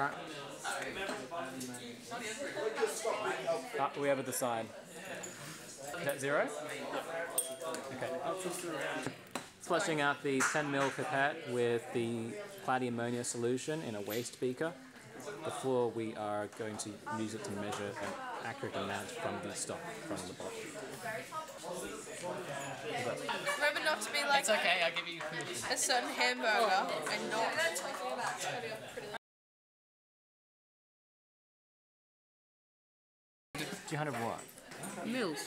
Can't- Ah, we have to decide. Is that zero? Okay. Flushing out the 10 ml pipette with the cloudy ammonia solution in a waste beaker before we are going to use it to measure an accurate amount from the stock from the bottle. Remember not to be like It's okay, I'll give you a certain hamburger and not. 200 what? Mills.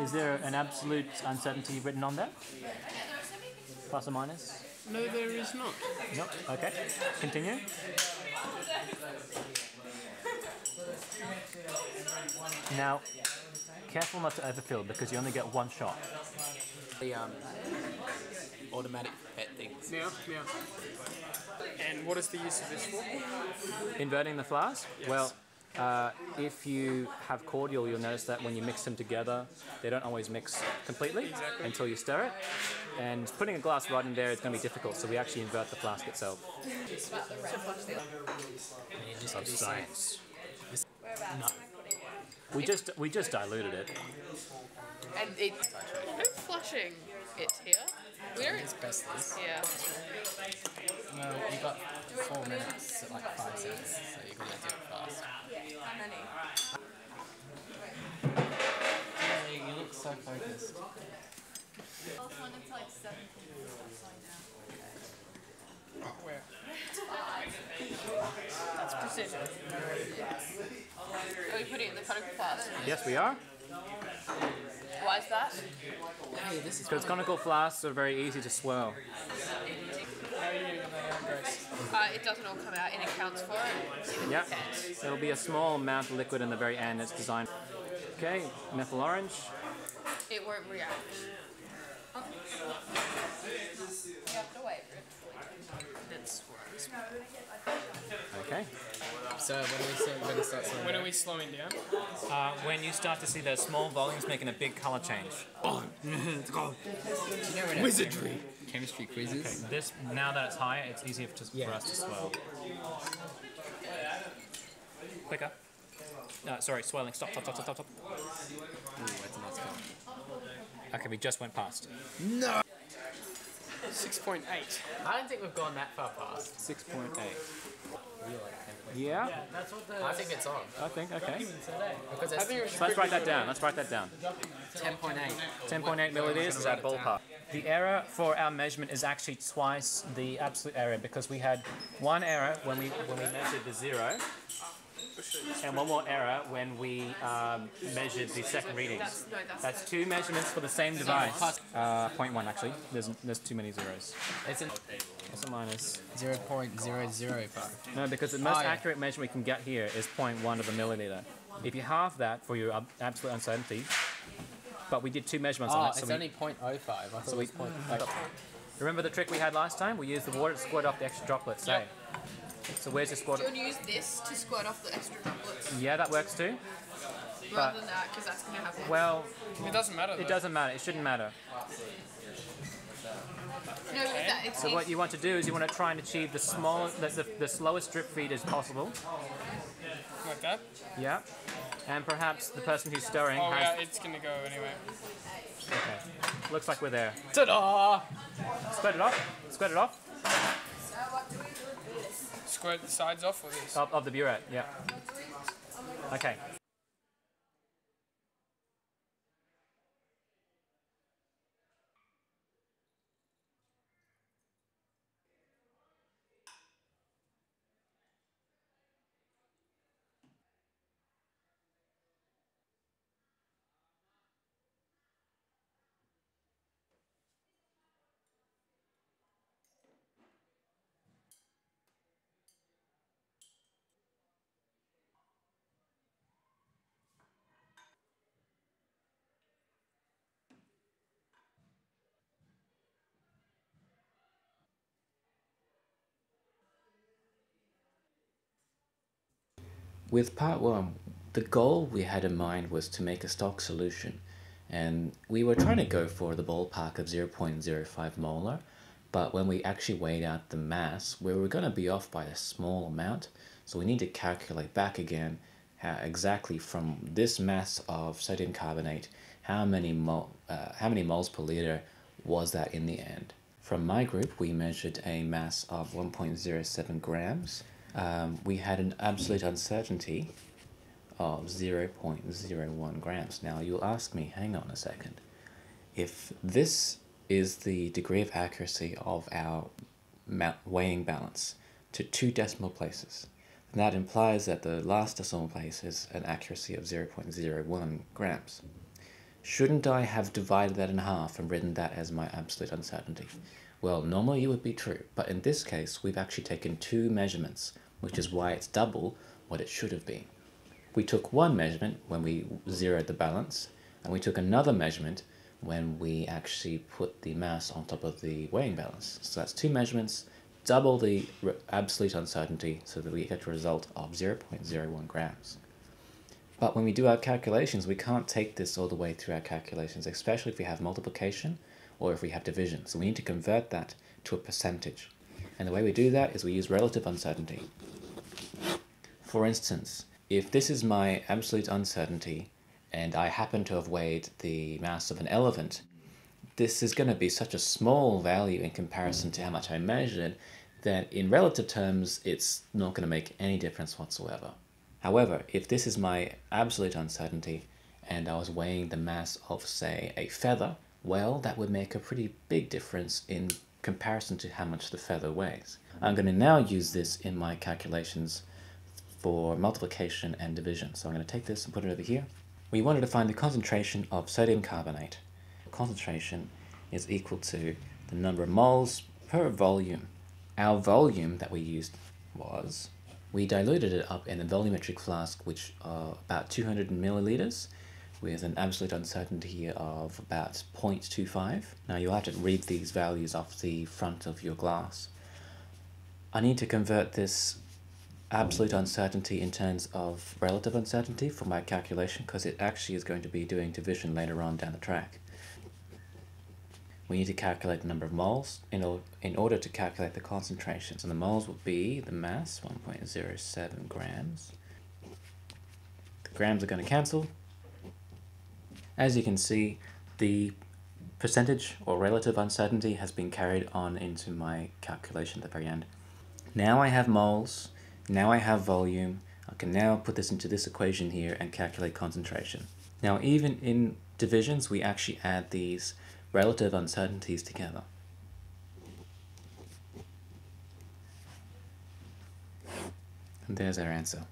Is there an absolute uncertainty written on that? Plus or minus? No, there is not. Nope. Okay. Continue. Now, careful not to overfill because you only get one shot. The um, automatic pet thing. Yeah, yeah. And what is the use of this for? Inverting the flask? Well, uh, if you have cordial, you'll notice that when you mix them together, they don't always mix completely until you stir it. And putting a glass right in there is going to be difficult, so we actually invert the flask itself. Of science. We just we just diluted it. And it. No flushing it here. We don't. It's best this. Yeah. Well, you got four minutes, so like five seconds, so you gotta do it fast. How many? Hey, you look so focused. i Where? That's precision. Are we putting it in the conical flask? Yes, we are. Why is that? Hey, this is Because conical flasks are very easy to swirl. How are you doing on that, Grace? Uh, it doesn't all come out and it counts for it. Yep. It'll be a small amount of liquid in the very end. It's designed. Okay, methyl orange. It won't react. Oh. You have to wait for it to Then swirls. Okay. So when are we still gonna start slowing When down? are we slowing down? Uh, when you start to see those small volumes making a big color change. Do you know when Wizardry! Chemistry quizzes? This now that it's higher, it's easier to, Yeah. for us to swirl. Quicker. No, sorry, swirling. Stop, stop, stop, stop, stop, stop. Ooh, that's a nice one. Okay, we just went past. No! 6.8. I don't think we've gone that far past. 6.8. Really, Yeah, I think it's on. I think, okay. Because I think So let's write that down. Let's write that down. 10.8. 10.8 milliliters is our ballpark. The error for our measurement is actually twice the absolute error because we had one error when we when we measured the zero, and one more error when we um, measured the second reading. That's, no, that's, That's two measurements for the same device. Uh, 0.1 actually. There's there's too many zeros. It's in Plus or minus. 0.005. No, because the most Oh, yeah. accurate measurement we can get here is 0.1 of a milliliter. If you halve that for your absolute uncertainty, but we did two measurements Oh, on it, it's so we, only 0.05. I thought so it we was point. Oh remember the trick we had last time? We used the water to squirt off the extra droplets. Yep. Hey? So where's the squirt? Do you want to use this to squirt off the extra droplets Yeah, that works too. rather than that because that's going to happen. Well, It doesn't matter though. it doesn't matter. It shouldn't matter. no, with that, it's So what you want to do is you want to try and achieve the small, the, the, the slowest drip feed as possible. Like that? Yeah. And perhaps the person who's stirring Oh has. yeah, it's gonna go anyway. Okay. Looks like we're there. Ta-da! Squirt it off. Squirt it off. Squirt the sides off with this. Of, of the burette. Yeah. Okay. With part one, the goal we had in mind was to make a stock solution, and we were trying to go for the ballpark of 0.05 molar, But when we actually weighed out the mass, we were going to be off by a small amount. So we need to calculate back again how exactly from this mass of sodium carbonate, how many, mol, uh, how many moles per liter was that in the end. From my group, we measured a mass of 1.07 grams. Um, we had an absolute uncertainty of 0.01 grams. Now you'll ask me, hang on a second, if this is the degree of accuracy of our weighing balance to two decimal places, then that implies that the last decimal place is an accuracy of 0.01 grams. Shouldn't I have divided that in half and written that as my absolute uncertainty? Well, normally it would be true, but in this case, we've actually taken two measurements, which is why it's double what it should have been. We took one measurement when we zeroed the balance, and we took another measurement when we actually put the mass on top of the weighing balance. So that's two measurements, double the absolute uncertainty so that we get a result of 0.01 grams. But when we do our calculations, we can't take this all the way through our calculations, especially if we have multiplication or if we have division. So we need to convert that to a percentage. And the way we do that is we use relative uncertainty. For instance, if this is my absolute uncertainty and I happen to have weighed the mass of an elephant, this is going to be such a small value in comparison to how much I measured that in relative terms it's not going to make any difference whatsoever. However, if this is my absolute uncertainty and I was weighing the mass of, say, a feather, well, that would make a pretty big difference in comparison to how much the feather weighs. I'm going to now use this in my calculations for multiplication and division. So I'm going to take this and put it over here we wanted to find the concentration of sodium carbonate. Concentration is equal to the number of moles per volume. Our volume that we used was, we diluted it up in a volumetric flask which are about 200 milliliters with an absolute uncertainty of about 0.25. Now you'll have to read these values off the front of your glass. I need to convert this absolute uncertainty in terms of relative uncertainty for my calculation because it actually is going to be doing division later on down the track. We need to calculate the number of moles in, in order to calculate the concentration. So the moles will be the mass, 1.07 grams. The grams are going to cancel. As you can see, the percentage or relative uncertainty has been carried on into my calculation at the very end. Now I have moles now I have volume. I can now put this into this equation here and calculate concentration. Now even in divisions, we actually add these relative uncertainties together. And there's our answer.